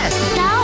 I'll do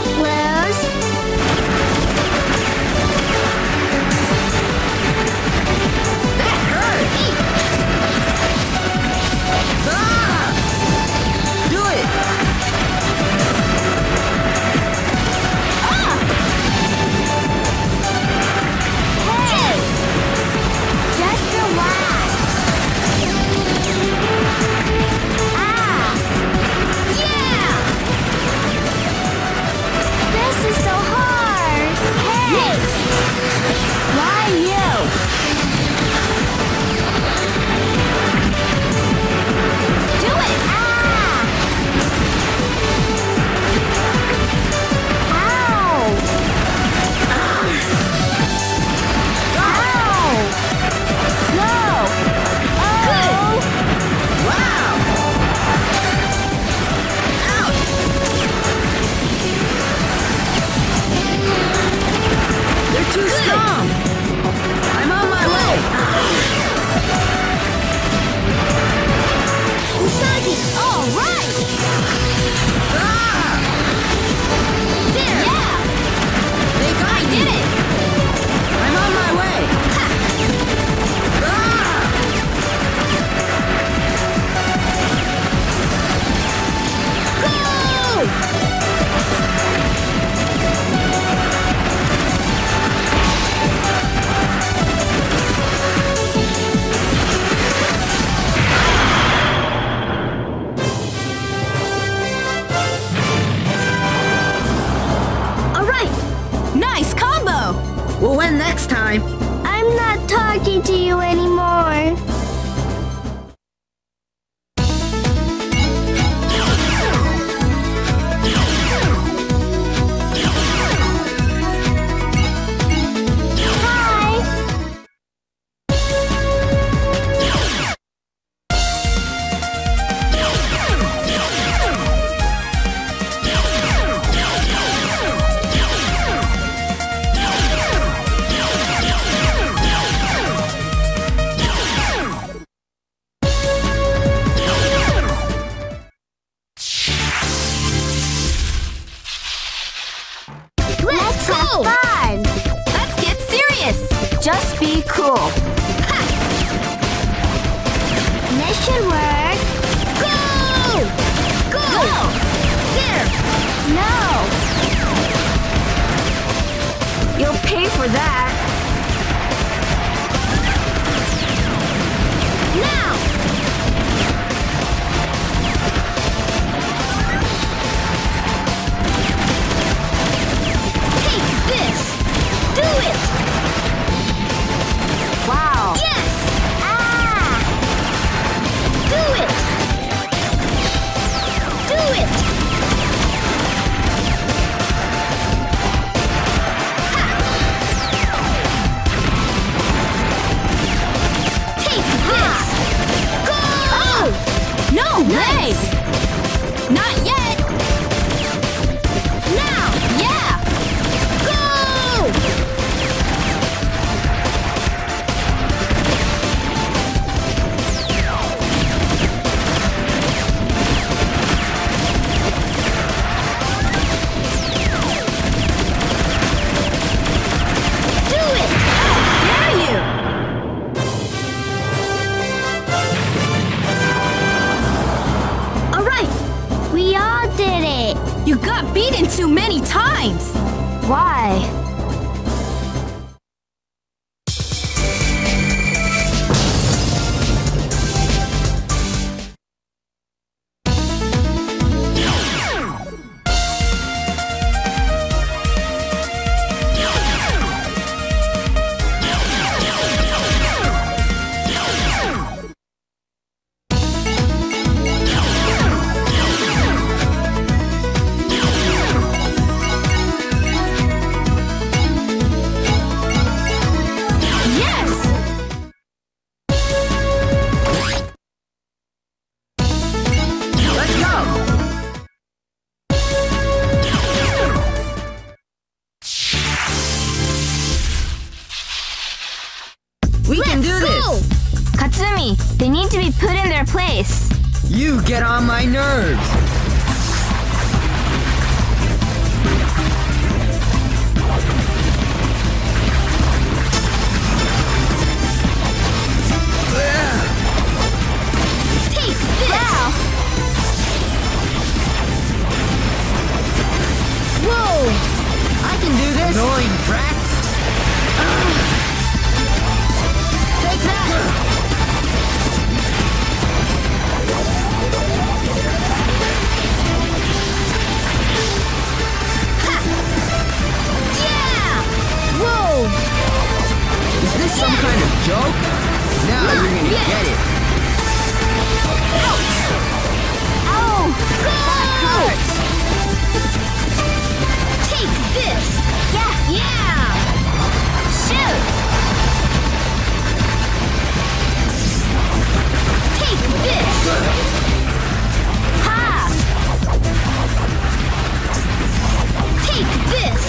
for that. We can do this. Katsumi, they need to be put in their place. You get on my nerves. Joke? Now Not you're gonna yet. get it. Oh! Go! Take this! Yeah! Yeah! Shoot! Take this! Ha! Take this!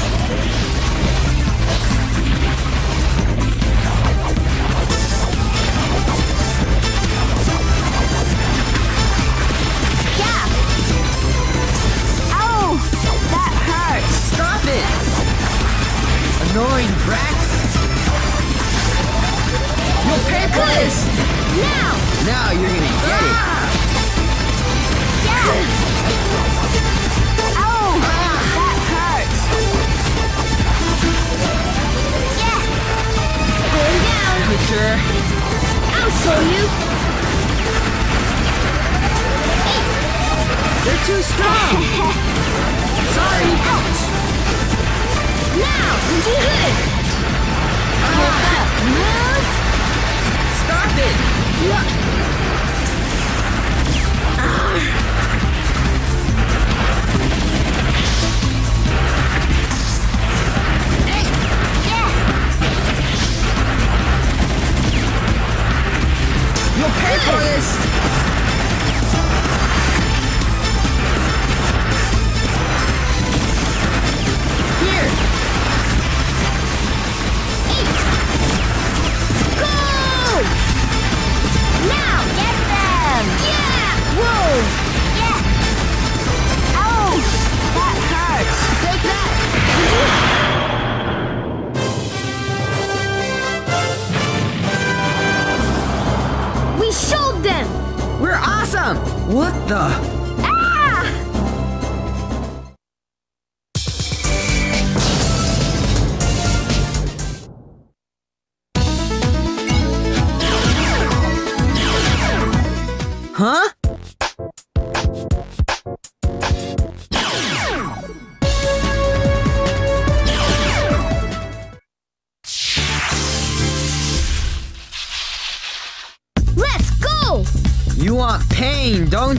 Now you're gonna get it! Ah! Oh! That hurts! Going down! I'll show you! Hey. You're too strong! Sorry! Ouch! Now! Do good! Ah. What the?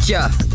життя.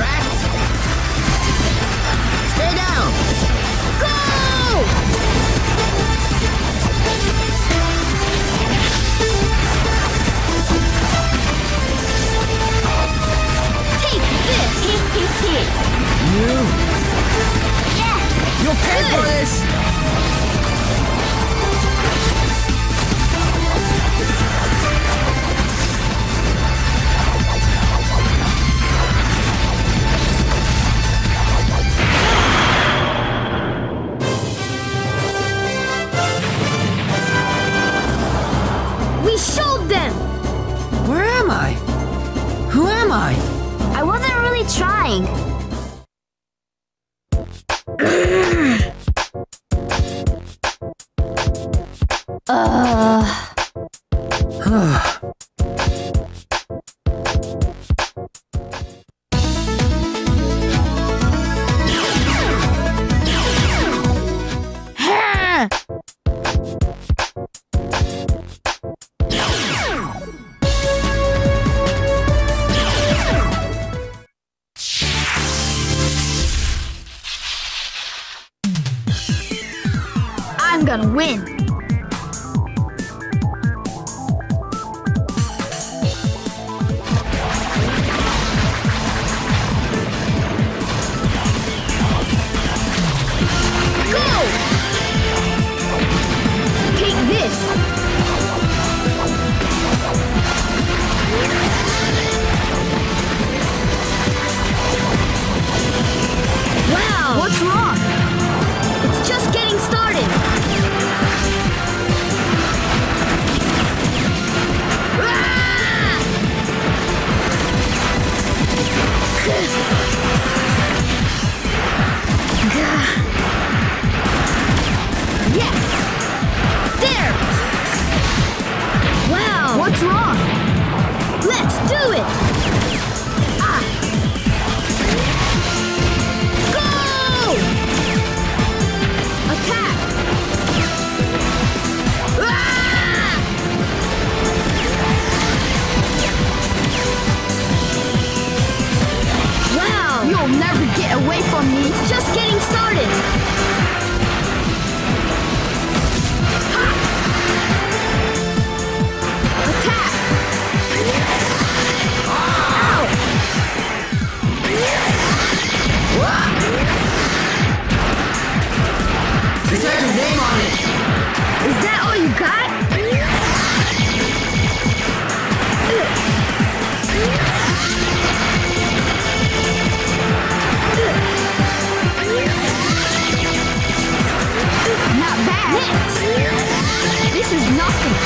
track. try. I wasn't really trying. I'm gonna win. This is nothing.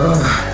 Ugh.